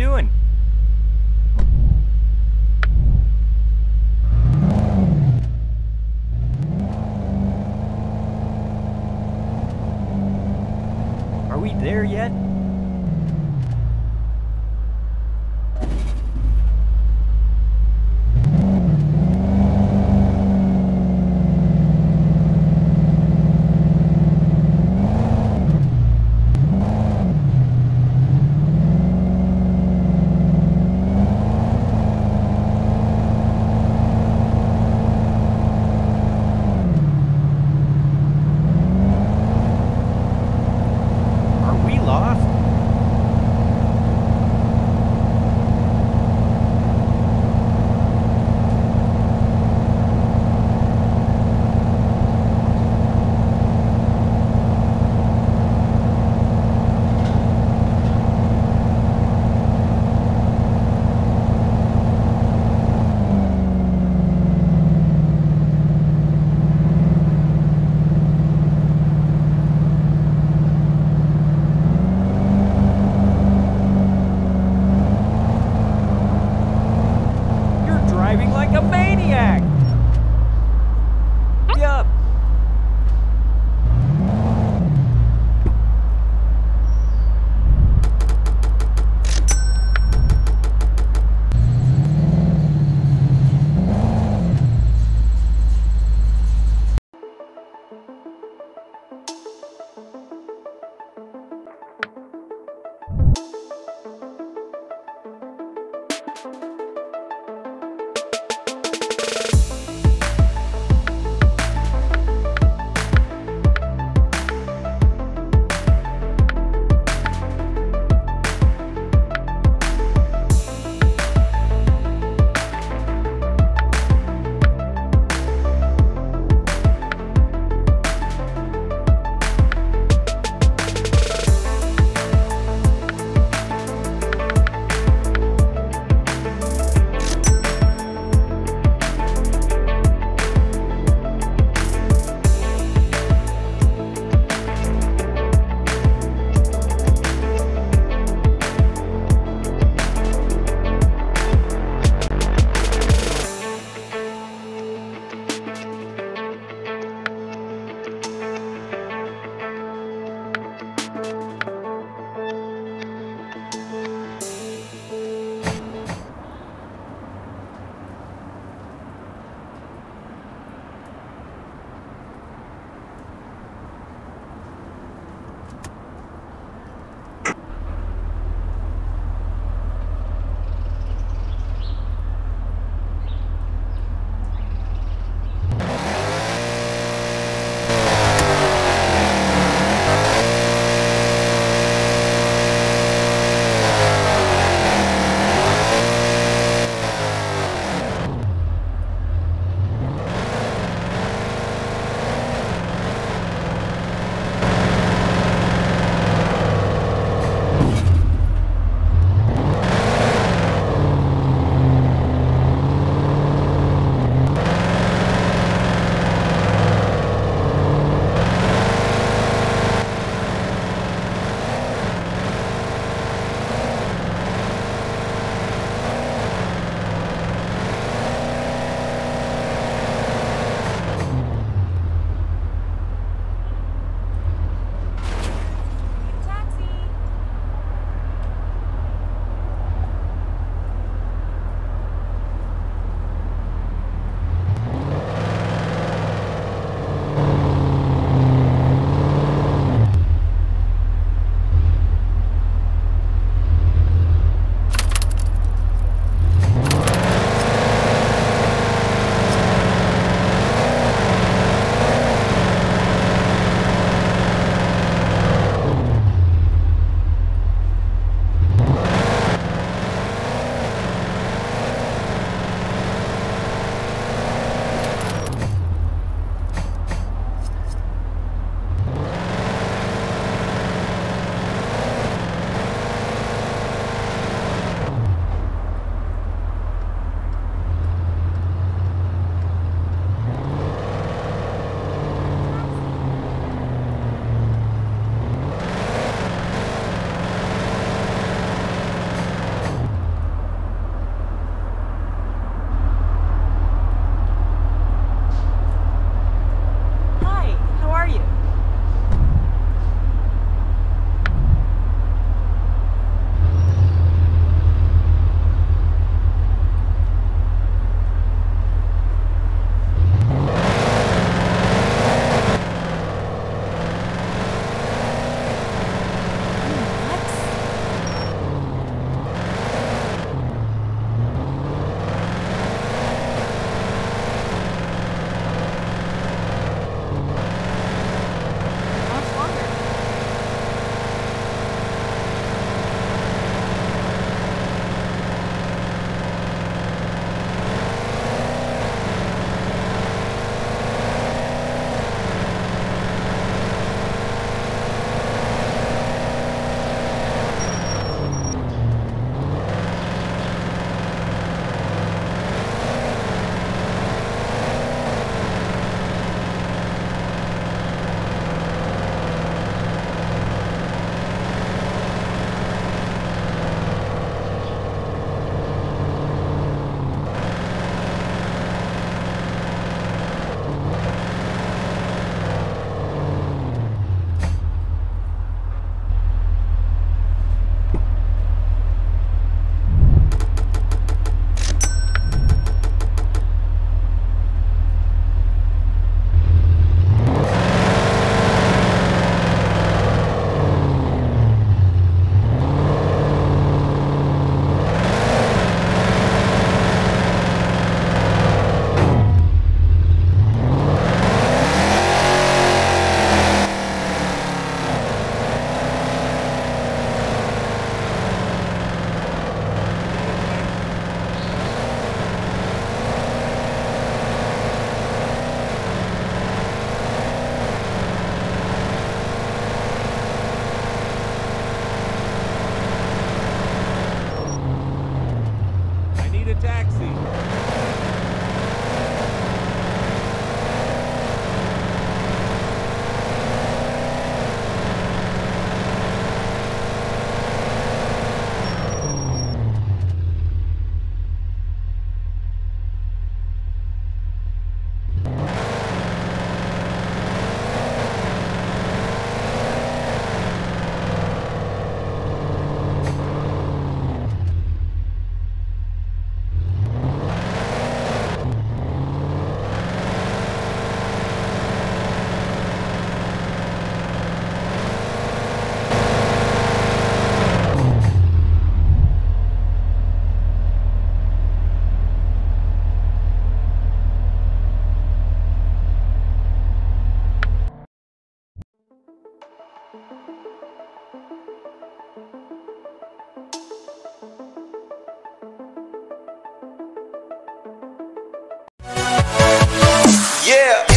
doing? Are we there yet? Yeah.